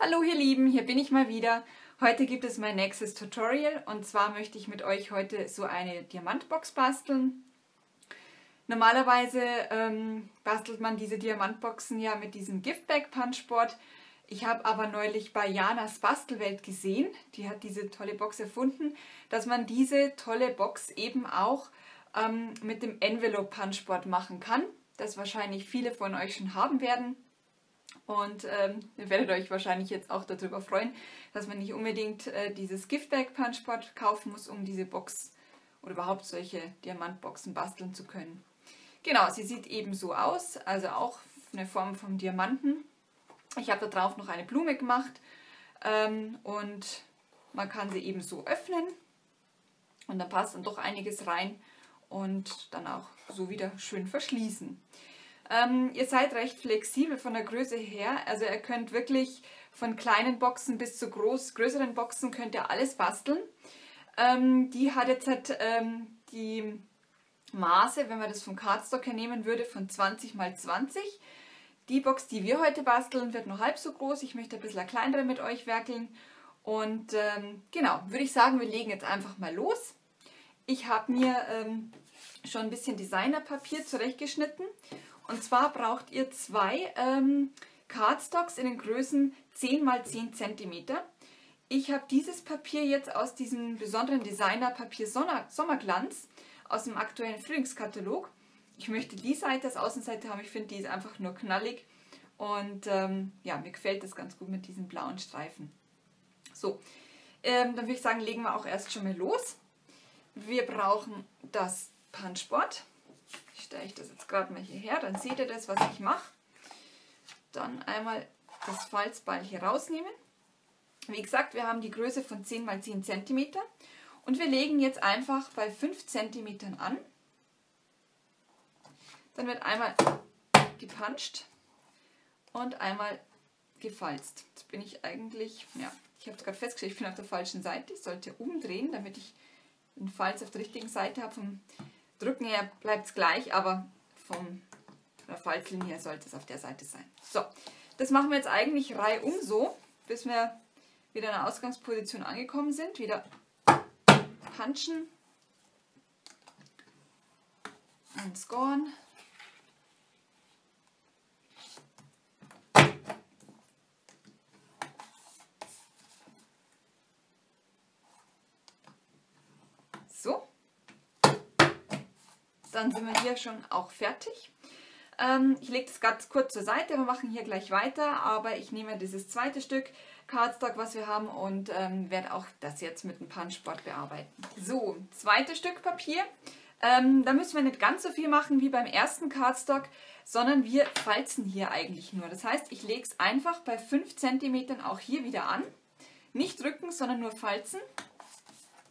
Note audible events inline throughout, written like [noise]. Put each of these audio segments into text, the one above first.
Hallo ihr Lieben, hier bin ich mal wieder. Heute gibt es mein nächstes Tutorial und zwar möchte ich mit euch heute so eine Diamantbox basteln. Normalerweise ähm, bastelt man diese Diamantboxen ja mit diesem Giftbag Punchboard. Ich habe aber neulich bei Janas Bastelwelt gesehen, die hat diese tolle Box erfunden, dass man diese tolle Box eben auch ähm, mit dem Envelope Punchboard machen kann, das wahrscheinlich viele von euch schon haben werden. Und ähm, ihr werdet euch wahrscheinlich jetzt auch darüber freuen, dass man nicht unbedingt äh, dieses Giftbag Punchboard kaufen muss, um diese Box oder überhaupt solche Diamantboxen basteln zu können. Genau, sie sieht eben so aus, also auch eine Form vom Diamanten. Ich habe da drauf noch eine Blume gemacht ähm, und man kann sie eben so öffnen und dann passt dann doch einiges rein und dann auch so wieder schön verschließen. Ähm, ihr seid recht flexibel von der Größe her. Also ihr könnt wirklich von kleinen Boxen bis zu groß, größeren Boxen könnt ihr alles basteln. Ähm, die hat jetzt halt, ähm, die Maße, wenn man das vom Cardstock her nehmen würde, von 20 x 20. Die Box, die wir heute basteln, wird nur halb so groß. Ich möchte ein bisschen kleinere mit euch werkeln. Und ähm, genau, würde ich sagen, wir legen jetzt einfach mal los. Ich habe mir ähm, schon ein bisschen Designerpapier zurechtgeschnitten und zwar braucht ihr zwei ähm, Cardstocks in den Größen 10 x 10 cm. Ich habe dieses Papier jetzt aus diesem besonderen Designer-Papier Sommerglanz aus dem aktuellen Frühlingskatalog. Ich möchte die Seite als Außenseite haben. Ich finde, die ist einfach nur knallig. Und ähm, ja, mir gefällt das ganz gut mit diesen blauen Streifen. So, ähm, dann würde ich sagen, legen wir auch erst schon mal los. Wir brauchen das Punchboard stelle ich das jetzt gerade mal hierher, dann seht ihr das, was ich mache. Dann einmal das Falzball hier rausnehmen. Wie gesagt, wir haben die Größe von 10 x 10 cm und wir legen jetzt einfach bei 5 cm an. Dann wird einmal gepuncht und einmal gefalzt. Jetzt bin ich eigentlich, ja, ich habe es gerade festgestellt, ich bin auf der falschen Seite. Ich sollte umdrehen, damit ich den Falz auf der richtigen Seite habe vom Drücken her bleibt es gleich, aber vom der Falzlinie her sollte es auf der Seite sein. So, das machen wir jetzt eigentlich reihum so, bis wir wieder in der Ausgangsposition angekommen sind. Wieder punchen und scoren. Dann sind wir hier schon auch fertig. Ähm, ich lege das ganz kurz zur Seite, wir machen hier gleich weiter, aber ich nehme dieses zweite Stück Cardstock, was wir haben und ähm, werde auch das jetzt mit dem Punchboard bearbeiten. So, zweites Stück Papier. Ähm, da müssen wir nicht ganz so viel machen wie beim ersten Cardstock, sondern wir falzen hier eigentlich nur. Das heißt, ich lege es einfach bei 5 cm auch hier wieder an. Nicht drücken, sondern nur falzen.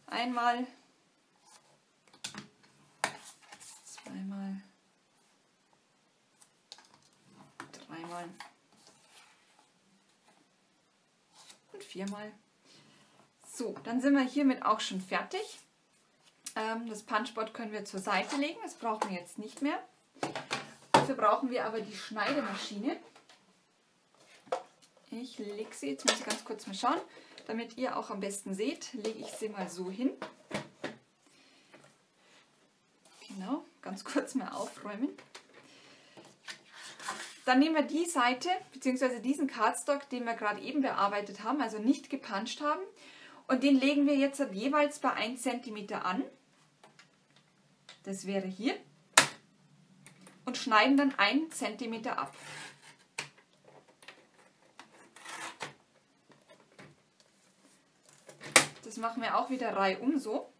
Einmal zweimal, dreimal und viermal. So, dann sind wir hiermit auch schon fertig. Ähm, das Punchboard können wir zur Seite legen, das brauchen wir jetzt nicht mehr. Dafür brauchen wir aber die Schneidemaschine. Ich lege sie, jetzt muss ich ganz kurz mal schauen, damit ihr auch am besten seht, lege ich sie mal so hin. Genau, ganz kurz mal aufräumen. Dann nehmen wir die Seite, beziehungsweise diesen Cardstock, den wir gerade eben bearbeitet haben, also nicht gepuncht haben. Und den legen wir jetzt jeweils bei 1 cm an. Das wäre hier. Und schneiden dann 1 cm ab. Das machen wir auch wieder reihum so.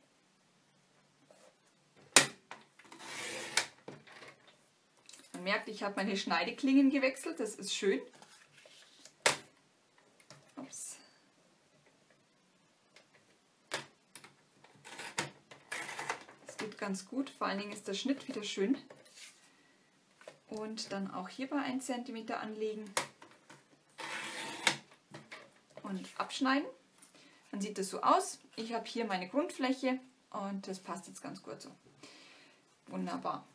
Merkt, ich habe meine Schneideklingen gewechselt. Das ist schön. Ups. Das geht ganz gut. Vor allen Dingen ist der Schnitt wieder schön. Und dann auch hier bei 1 cm anlegen und abschneiden. Dann sieht das so aus. Ich habe hier meine Grundfläche und das passt jetzt ganz gut so. Wunderbar.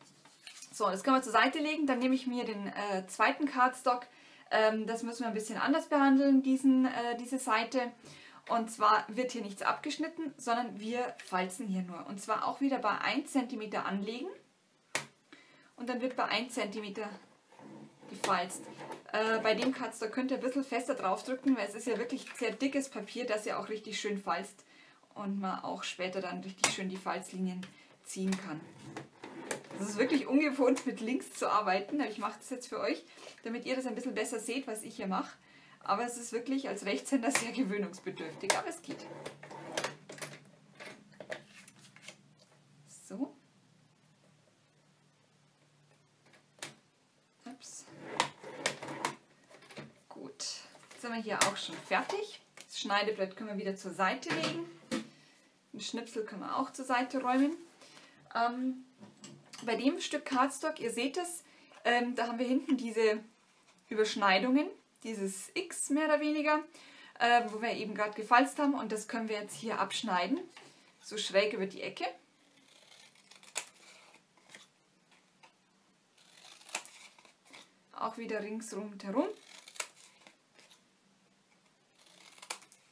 So, das können wir zur Seite legen. Dann nehme ich mir den äh, zweiten Cardstock, Ähm, das müssen wir ein bisschen anders behandeln, diesen, äh, diese Seite. Und zwar wird hier nichts abgeschnitten, sondern wir falzen hier nur. Und zwar auch wieder bei 1 cm anlegen. Und dann wird bei 1 cm gefalzt. Äh, bei dem Cardstock könnt ihr ein bisschen fester draufdrücken, weil es ist ja wirklich sehr dickes Papier, das ihr auch richtig schön falzt und man auch später dann richtig schön die Falzlinien ziehen kann. Das ist wirklich ungewohnt mit Links zu arbeiten, ich mache das jetzt für euch, damit ihr das ein bisschen besser seht, was ich hier mache. Aber es ist wirklich als Rechtshänder sehr gewöhnungsbedürftig, aber es geht. So. Ups. Gut, jetzt sind wir hier auch schon fertig. Das Schneidebrett können wir wieder zur Seite legen. Den Schnipsel können wir auch zur Seite räumen. Ähm, bei dem Stück Cardstock, ihr seht es, ähm, da haben wir hinten diese Überschneidungen, dieses X mehr oder weniger, äh, wo wir eben gerade gefalzt haben und das können wir jetzt hier abschneiden, so schräg über die Ecke. Auch wieder ringsrum herum.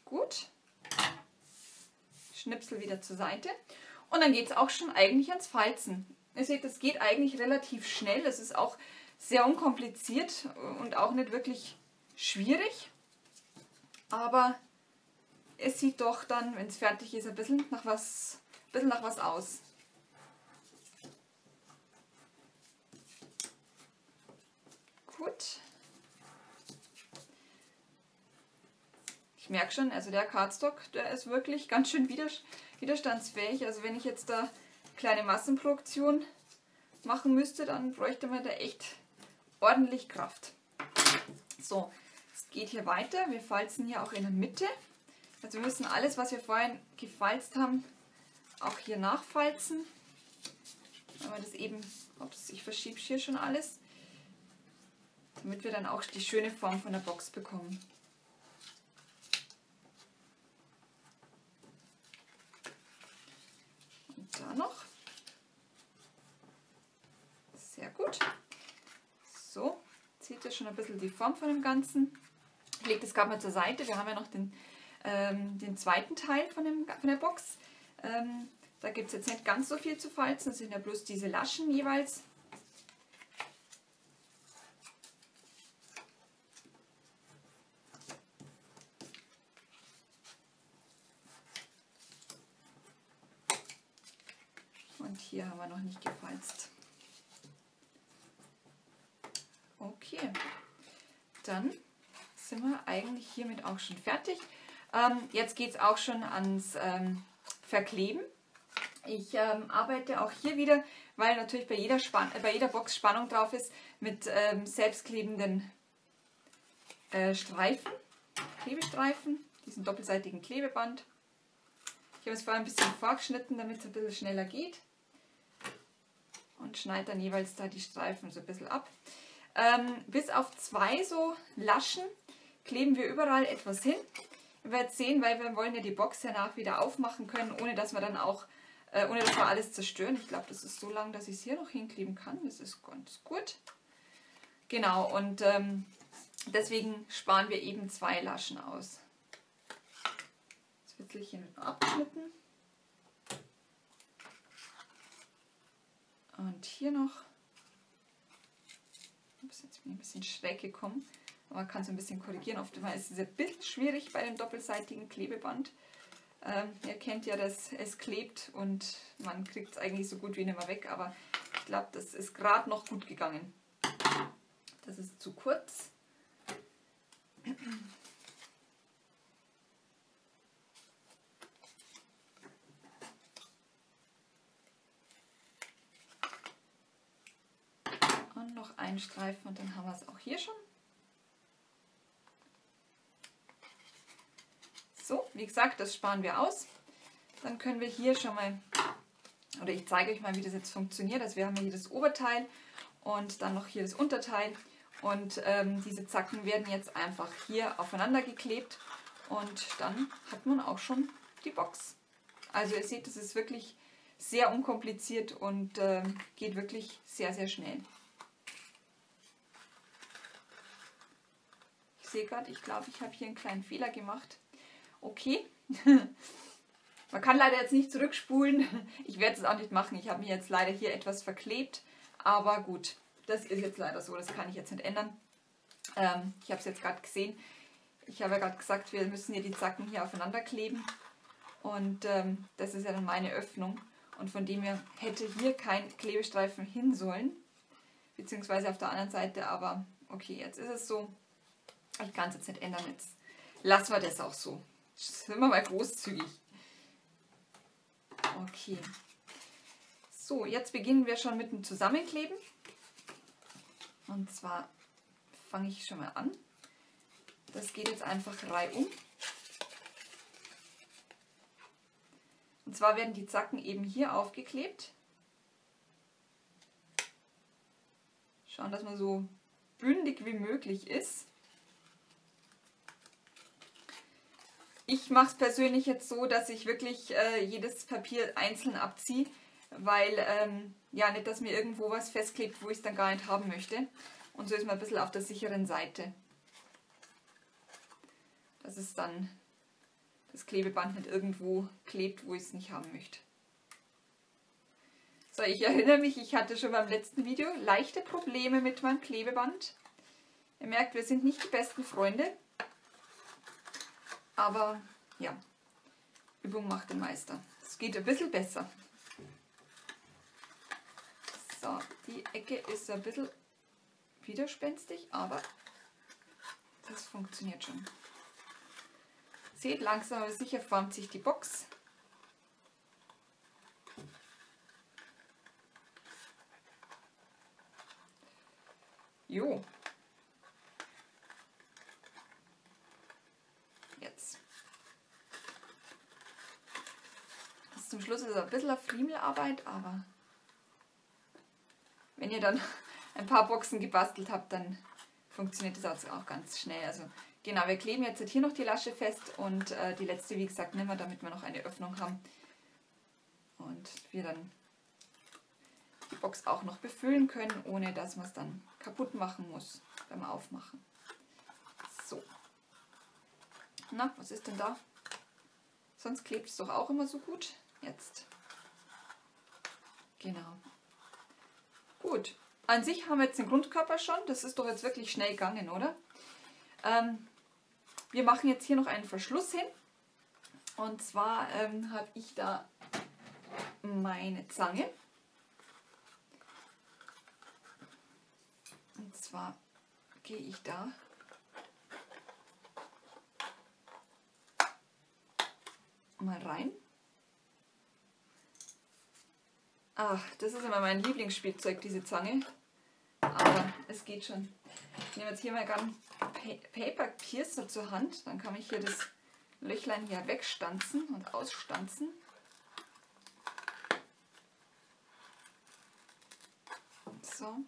Gut. Schnipsel wieder zur Seite. Und dann geht es auch schon eigentlich ans Falzen. Ihr seht, das geht eigentlich relativ schnell. Es ist auch sehr unkompliziert und auch nicht wirklich schwierig. Aber es sieht doch dann, wenn es fertig ist, ein bisschen nach was, ein bisschen nach was aus. Gut. Ich merke schon, also der Cardstock, der ist wirklich ganz schön widerstandsfähig. Also wenn ich jetzt da kleine Massenproduktion machen müsste, dann bräuchte man da echt ordentlich Kraft. So, es geht hier weiter. Wir falzen hier auch in der Mitte. Also wir müssen alles, was wir vorhin gefalzt haben, auch hier nachfalzen. Wir das eben, ups, ich verschiebe hier schon alles, damit wir dann auch die schöne Form von der Box bekommen. da noch. Sehr gut. So, seht ihr schon ein bisschen die Form von dem Ganzen. Ich lege das gerade mal zur Seite. Wir haben ja noch den, ähm, den zweiten Teil von, dem, von der Box. Ähm, da gibt es jetzt nicht ganz so viel zu falzen. Das sind ja bloß diese Laschen jeweils. hier haben wir noch nicht gefalzt. Okay, dann sind wir eigentlich hiermit auch schon fertig. Ähm, jetzt geht es auch schon ans ähm, Verkleben. Ich ähm, arbeite auch hier wieder, weil natürlich bei jeder, Span äh, bei jeder Box Spannung drauf ist, mit ähm, selbstklebenden äh, Streifen, Klebestreifen, diesen doppelseitigen Klebeband. Ich habe es vorher ein bisschen vorgeschnitten, damit es ein bisschen schneller geht und schneide dann jeweils da die Streifen so ein bisschen ab. Ähm, bis auf zwei so Laschen kleben wir überall etwas hin. Ihr werdet sehen, weil wir wollen ja die Box danach wieder aufmachen können, ohne dass wir dann auch, äh, ohne dass wir alles zerstören. Ich glaube, das ist so lang, dass ich es hier noch hinkleben kann. Das ist ganz gut. Genau, und ähm, deswegen sparen wir eben zwei Laschen aus. Jetzt wird hier abgeschnitten. Und hier noch, ups, jetzt bin ich ein bisschen schräg gekommen, aber man kann es ein bisschen korrigieren. Oftmals ist es ein bisschen schwierig bei dem doppelseitigen Klebeband. Ähm, ihr kennt ja, dass es klebt und man kriegt es eigentlich so gut wie nicht mehr weg, aber ich glaube, das ist gerade noch gut gegangen. Das ist zu kurz. Noch einen Streifen und dann haben wir es auch hier schon. So, wie gesagt, das sparen wir aus. Dann können wir hier schon mal, oder ich zeige euch mal, wie das jetzt funktioniert. Also wir haben hier das Oberteil und dann noch hier das Unterteil. Und ähm, diese Zacken werden jetzt einfach hier aufeinander geklebt und dann hat man auch schon die Box. Also ihr seht, das ist wirklich sehr unkompliziert und äh, geht wirklich sehr, sehr schnell. Sehe gerade, ich glaube, ich habe hier einen kleinen Fehler gemacht. Okay. [laughs] Man kann leider jetzt nicht zurückspulen. Ich werde es auch nicht machen. Ich habe mir jetzt leider hier etwas verklebt. Aber gut, das ist jetzt leider so. Das kann ich jetzt nicht ändern. Ähm, ich habe es jetzt gerade gesehen. Ich habe ja gerade gesagt, wir müssen hier die Zacken hier aufeinander kleben. Und ähm, das ist ja dann meine Öffnung. Und von dem her hätte hier kein Klebestreifen hin sollen. Beziehungsweise auf der anderen Seite, aber okay, jetzt ist es so. Ich kann es jetzt nicht ändern. Jetzt lassen wir das auch so. Sind wir mal großzügig. Okay. So, jetzt beginnen wir schon mit dem Zusammenkleben. Und zwar fange ich schon mal an. Das geht jetzt einfach reihum. Und zwar werden die Zacken eben hier aufgeklebt. Schauen, dass man so bündig wie möglich ist. Ich mache es persönlich jetzt so, dass ich wirklich äh, jedes Papier einzeln abziehe, weil ähm, ja nicht, dass mir irgendwo was festklebt, wo ich es dann gar nicht haben möchte. Und so ist man ein bisschen auf der sicheren Seite. Dass es dann das Klebeband nicht irgendwo klebt, wo ich es nicht haben möchte. So, ich erinnere mich, ich hatte schon beim letzten Video leichte Probleme mit meinem Klebeband. Ihr merkt, wir sind nicht die besten Freunde. Aber ja, Übung macht den Meister. Es geht ein bisschen besser. So, die Ecke ist ein bisschen widerspenstig, aber das funktioniert schon. Seht, langsam aber sicher formt sich die Box. Jo, zum Schluss ist es ein bisschen eine Friemelarbeit, aber wenn ihr dann [laughs] ein paar Boxen gebastelt habt, dann funktioniert das auch ganz schnell. Also genau, wir kleben jetzt hier noch die Lasche fest und äh, die letzte, wie gesagt, nehmen wir, damit wir noch eine Öffnung haben. Und wir dann die Box auch noch befüllen können, ohne dass man es dann kaputt machen muss beim Aufmachen. So. Na, was ist denn da? Sonst klebt es doch auch immer so gut. Jetzt. Genau. Gut. An sich haben wir jetzt den Grundkörper schon. Das ist doch jetzt wirklich schnell gegangen, oder? Ähm, wir machen jetzt hier noch einen Verschluss hin. Und zwar ähm, habe ich da meine Zange. Und zwar gehe ich da mal rein. Ach, das ist immer mein Lieblingsspielzeug, diese Zange. Aber es geht schon. Ich nehme jetzt hier mal ganz Paper Piercer zur Hand. Dann kann ich hier das Löchlein hier wegstanzen und ausstanzen. So.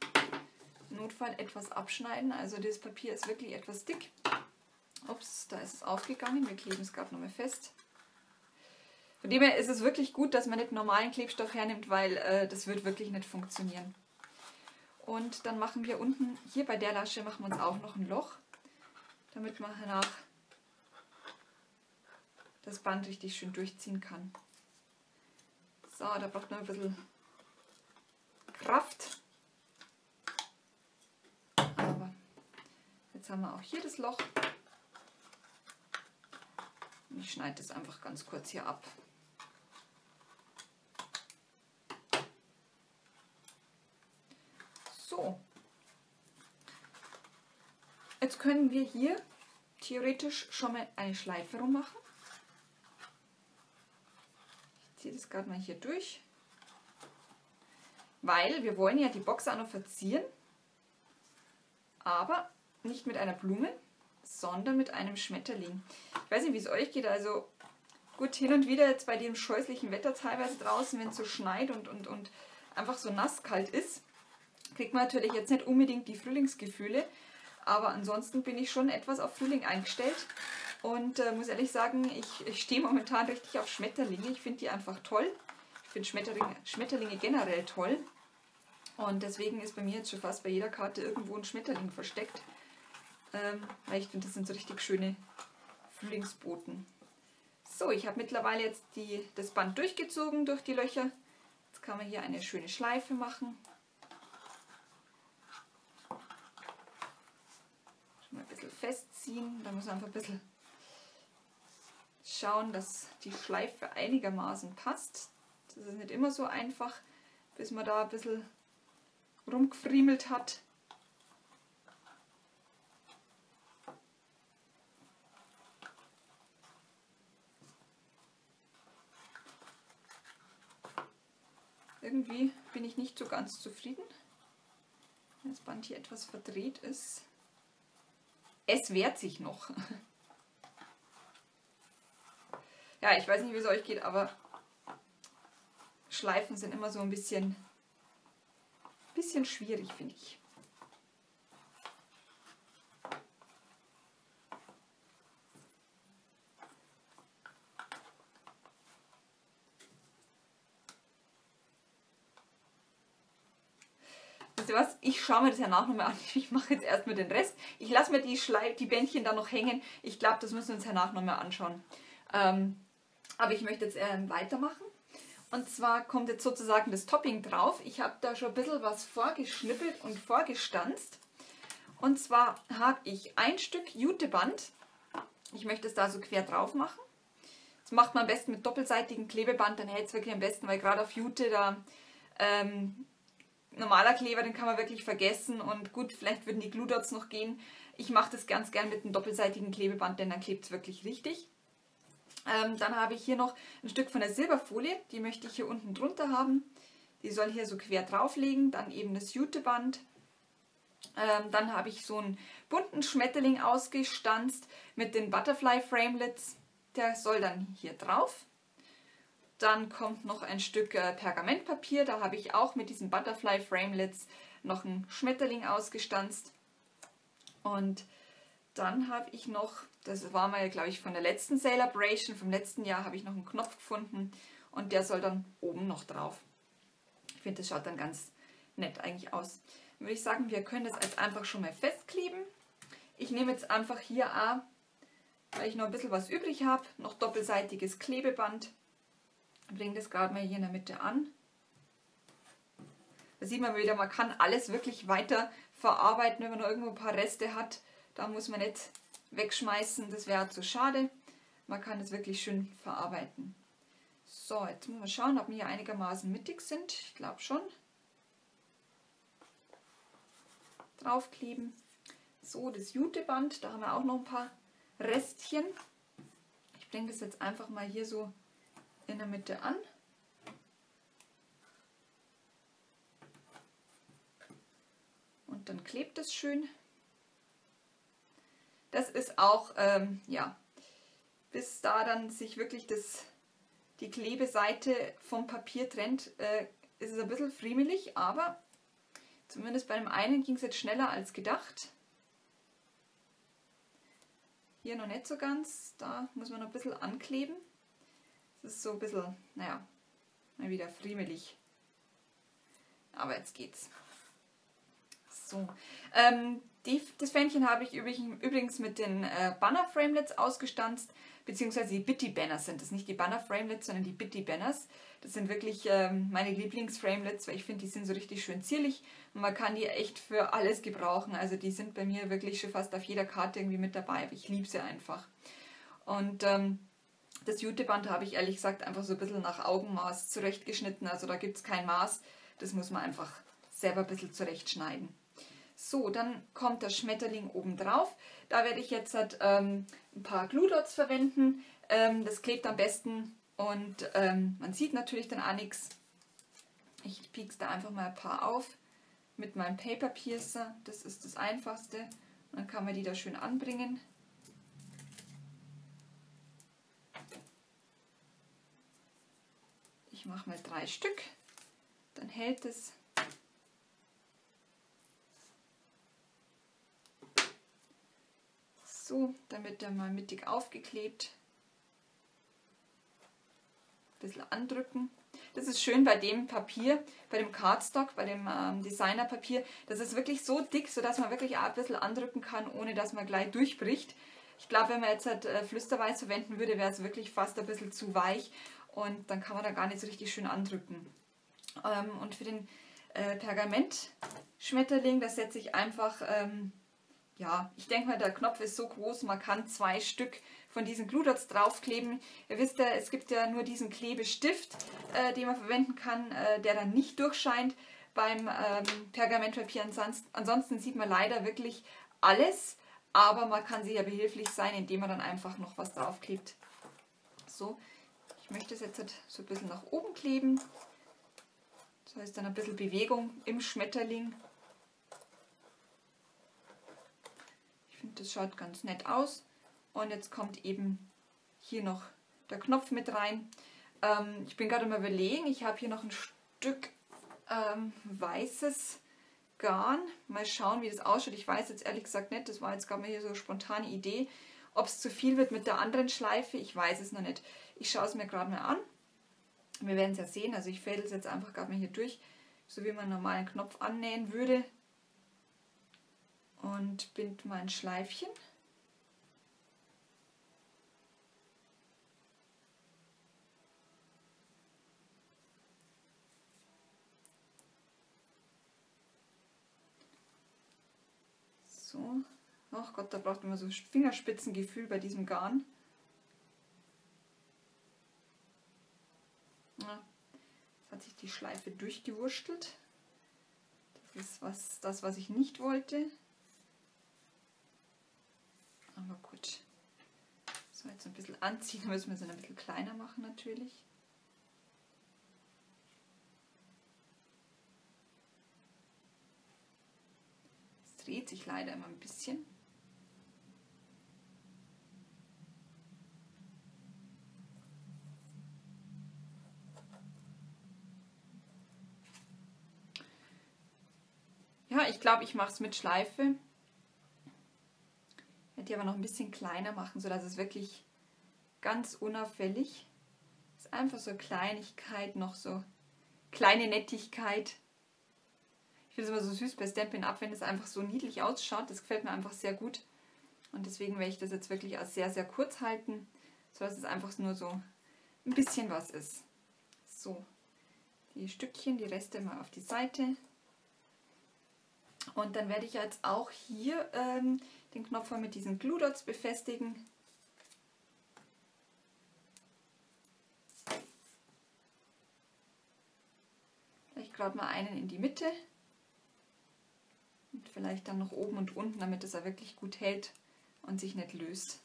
Notfall etwas abschneiden. Also das Papier ist wirklich etwas dick. Ups, da ist es aufgegangen. Wir kleben es gerade nochmal fest. Von dem her ist es wirklich gut, dass man nicht normalen Klebstoff hernimmt, weil äh, das wird wirklich nicht funktionieren. Und dann machen wir unten, hier bei der Lasche, machen wir uns auch noch ein Loch, damit man danach das Band richtig schön durchziehen kann. So, da braucht man ein bisschen Kraft. Aber jetzt haben wir auch hier das Loch. Ich schneide das einfach ganz kurz hier ab. So. Jetzt können wir hier theoretisch schon mal eine Schleife rummachen. Ich ziehe das gerade mal hier durch. Weil wir wollen ja die Box auch noch verzieren. Aber nicht mit einer Blume, sondern mit einem Schmetterling. Ich weiß nicht, wie es euch geht. Also gut, hin und wieder jetzt bei dem scheußlichen Wetter teilweise draußen, wenn es so schneit und, und, und einfach so nasskalt ist, kriegt man natürlich jetzt nicht unbedingt die Frühlingsgefühle, aber ansonsten bin ich schon etwas auf Frühling eingestellt und äh, muss ehrlich sagen, ich, ich stehe momentan richtig auf Schmetterlinge. Ich finde die einfach toll. Ich finde Schmetterlinge, Schmetterlinge generell toll. Und deswegen ist bei mir jetzt schon fast bei jeder Karte irgendwo ein Schmetterling versteckt. ähm, weil ich finde, das sind so richtig schöne Frühlingsboten. So, ich habe mittlerweile jetzt die, das Band durchgezogen durch die Löcher. Jetzt kann man hier eine schöne Schleife machen. Schon mal ein bisschen festziehen. Da muss man einfach ein bisschen schauen, dass die Schleife einigermaßen passt. Das ist nicht immer so einfach, bis man da ein bisschen rumgefriemelt hat. Irgendwie bin ich nicht so ganz zufrieden. Das Band hier etwas verdreht ist. Es wehrt sich noch. [laughs] Ja, ich weiß nicht, wie es euch geht, aber Schleifen sind immer so ein bisschen, bisschen schwierig, finde ich. Wisst ihr was? Ich schaue mir das ja nach nochmal an. [laughs] Ich mache jetzt erstmal den Rest. Ich lasse mir die, Schleif die Bändchen da noch hängen. Ich glaube, das müssen wir uns danach nochmal anschauen. Ähm, aber ich möchte jetzt äh, weitermachen. Und zwar kommt jetzt sozusagen das Topping drauf. Ich habe da schon ein bisschen was vorgeschnippelt und vorgestanzt. Und zwar habe ich ein Stück Juteband. Ich möchte es da so quer drauf machen. Das macht man am besten mit doppelseitigem Klebeband, dann hält es wirklich am besten, weil gerade auf Jute da ähm, normaler Kleber, den kann man wirklich vergessen und gut, vielleicht würden die Glue Dots noch gehen. Ich mache das ganz gern mit einem doppelseitigen Klebeband, denn dann klebt es wirklich richtig. Ähm, dann habe ich hier noch ein Stück von der Silberfolie, die möchte ich hier unten drunter haben. Die soll hier so quer drauf liegen, dann eben das Juteband. Ähm, dann habe ich so einen bunten Schmetterling ausgestanzt mit den Butterfly Framelits. Der soll dann hier drauf. Dann kommt noch ein Stück äh, Pergamentpapier. Da habe ich auch mit diesen Butterfly Framelits noch einen Schmetterling ausgestanzt. Und dann habe ich noch, das war mal, glaube ich, von der letzten Celebration, vom letzten Jahr, habe ich noch einen Knopf gefunden und der soll dann oben noch drauf. Ich finde, das schaut dann ganz nett eigentlich aus. Dann würde ich sagen, wir können das jetzt einfach schon mal festkleben. Ich nehme jetzt einfach hier weil ich noch ein bisschen was übrig habe, noch doppelseitiges Klebeband. Bringe das gerade mal hier in der Mitte an. Da sieht man wieder, man kann alles wirklich weiter verarbeiten, wenn man noch irgendwo ein paar Reste hat. Da muss man nicht wegschmeißen, das wäre zu schade. Man kann es wirklich schön verarbeiten. So, jetzt müssen wir schauen, ob wir hier einigermaßen mittig sind. Ich glaube schon. Draufkleben. So, das Juteband, da haben wir auch noch ein paar Restchen. Ich bringe das jetzt einfach mal hier so in der Mitte an. Und dann klebt es schön. Das ist auch, ähm, ja, bis da dann sich wirklich das, die Klebeseite vom Papier trennt, äh, ist es ein bisschen friemelig, aber zumindest bei dem einen ging es jetzt schneller als gedacht. Hier noch nicht so ganz, da muss man noch ein bisschen ankleben. Das ist so ein bisschen, naja, mal wieder friemelig. Aber jetzt geht's. So, ähm, die, das Fähnchen habe ich übrigens mit den äh, Banner Framelits ausgestanzt, beziehungsweise die Bitty Banners sind das nicht die Banner Framelits, sondern die Bitty Banners. Das sind wirklich ähm, meine Lieblings-Framelits, weil ich finde, die sind so richtig schön zierlich und man kann die echt für alles gebrauchen. Also die sind bei mir wirklich schon fast auf jeder Karte irgendwie mit dabei. Ich liebe sie einfach. Und ähm, das Juteband habe ich ehrlich gesagt einfach so ein bisschen nach Augenmaß zurechtgeschnitten. Also da gibt es kein Maß. Das muss man einfach selber ein bisschen zurechtschneiden. So, dann kommt der Schmetterling oben drauf. Da werde ich jetzt halt, ähm, ein paar Glue Dots verwenden. Ähm, das klebt am besten und ähm, man sieht natürlich dann auch nichts. Ich piekse da einfach mal ein paar auf mit meinem Paper Piercer. Das ist das einfachste. Dann kann man die da schön anbringen. Ich mache mal drei Stück. Dann hält es So, dann wird er mal mittig aufgeklebt. Ein bisschen andrücken. Das ist schön bei dem Papier, bei dem Cardstock, bei dem ähm, Designerpapier. Das ist wirklich so dick, sodass man wirklich ein bisschen andrücken kann, ohne dass man gleich durchbricht. Ich glaube, wenn man jetzt halt, äh, Flüsterweiß verwenden würde, wäre es wirklich fast ein bisschen zu weich und dann kann man da gar nicht so richtig schön andrücken. Ähm, und für den äh, Pergamentschmetterling, das setze ich einfach, ähm, ja, ich denke mal, der Knopf ist so groß, man kann zwei Stück von diesen Glue Dots draufkleben. Ihr wisst ja, es gibt ja nur diesen Klebestift, äh, den man verwenden kann, äh, der dann nicht durchscheint beim ähm, Pergamentpapier. Ansonsten, ansonsten sieht man leider wirklich alles, aber man kann sich ja behilflich sein, indem man dann einfach noch was draufklebt. So, ich möchte es jetzt halt so ein bisschen nach oben kleben. Das heißt dann ein bisschen Bewegung im Schmetterling. Ich finde, das schaut ganz nett aus. Und jetzt kommt eben hier noch der Knopf mit rein. Ähm, ich bin gerade mal überlegen, ich habe hier noch ein Stück ähm, weißes Garn. Mal schauen, wie das ausschaut. Ich weiß jetzt ehrlich gesagt nicht, das war jetzt gerade mal hier so eine spontane Idee. Ob es zu viel wird mit der anderen Schleife, ich weiß es noch nicht. Ich schaue es mir gerade mal an. Wir werden es ja sehen. Also ich fädel es jetzt einfach gerade mal hier durch, so wie man einen normalen Knopf annähen würde. Und bind mein Schleifchen. So. Ach Gott, da braucht man so Fingerspitzengefühl bei diesem Garn. Ja, jetzt hat sich die Schleife durchgewurschtelt. Das ist was, das, was ich nicht wollte. Aber gut. So, jetzt ein bisschen anziehen, [laughs] müssen wir es ein bisschen kleiner machen natürlich. dreht sich leider immer ein bisschen. Ja, ich glaube, ich mache es mit Schleife. Ich werde die aber noch ein bisschen kleiner machen, sodass es wirklich ganz unauffällig ist. Einfach so Kleinigkeit, noch so kleine Nettigkeit. Ich finde es immer so süß bei Stampin' Up, wenn es einfach so niedlich ausschaut. Das gefällt mir einfach sehr gut. Und deswegen werde ich das jetzt wirklich als sehr, sehr kurz halten, sodass es einfach nur so ein bisschen was ist. So, die Stückchen, die Reste mal auf die Seite. Und dann werde ich jetzt auch hier ähm, den Knopf mit diesen Glue Dots befestigen. Vielleicht gerade mal einen in die Mitte. Und vielleicht dann noch oben und unten, damit es er wirklich gut hält und sich nicht löst.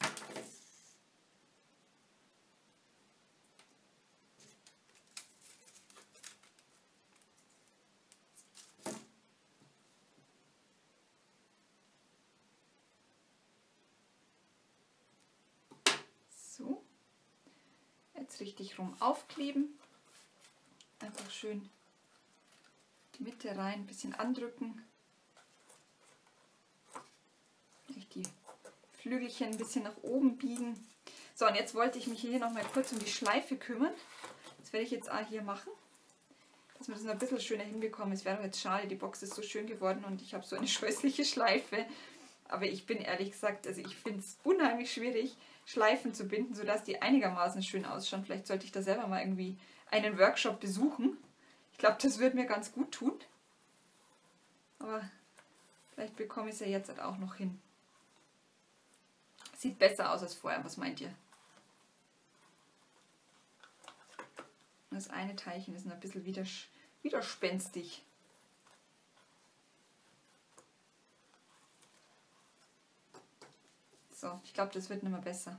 So, rum aufkleben. Einfach schön die Mitte rein, ein bisschen andrücken. die Flügelchen ein bisschen nach oben biegen. So, und jetzt wollte ich mich hier noch mal kurz um die Schleife kümmern. Das werde ich jetzt auch hier machen, dass wir das noch ein bisschen schöner hinbekommen. Es wäre doch jetzt schade, die Box ist so schön geworden und ich habe so eine [laughs] scheußliche Schleife. Aber ich bin ehrlich gesagt, also ich finde es unheimlich schwierig, Schleifen zu binden, sodass die einigermaßen schön ausschauen. Vielleicht sollte ich da selber mal irgendwie einen Workshop besuchen. Ich glaube, das würde mir ganz gut tun. Aber vielleicht bekomme ich es ja jetzt halt auch noch hin. Sieht besser aus als vorher. Was meint ihr? Das eine Teilchen ist ein bisschen widerspenstig. So, ich glaube, das wird nicht mehr besser.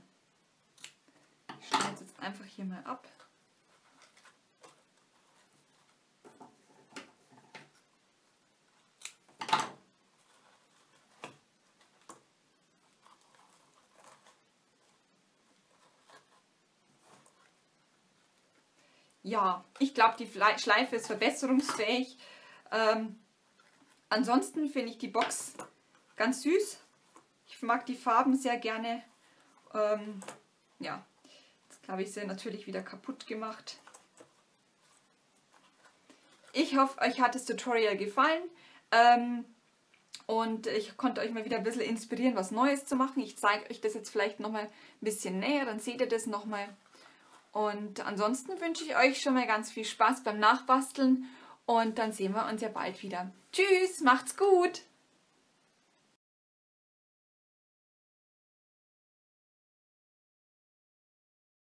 Ich schneide es jetzt einfach hier mal ab. ja, ich glaube, die Schleife ist verbesserungsfähig. Ähm, ansonsten finde ich die Box ganz süß. Ich mag die Farben sehr gerne. Ähm, ja, jetzt glaube ich, sie natürlich wieder kaputt gemacht. ich hoffe, euch hat das Tutorial gefallen. Ähm, und ich konnte euch mal wieder ein bisschen inspirieren, was Neues zu machen. Ich zeige euch das jetzt vielleicht nochmal ein bisschen näher, dann seht ihr das nochmal. Und ansonsten wünsche ich euch schon mal ganz viel Spaß beim Nachbasteln und dann sehen wir uns ja bald wieder. Tschüss, macht's gut!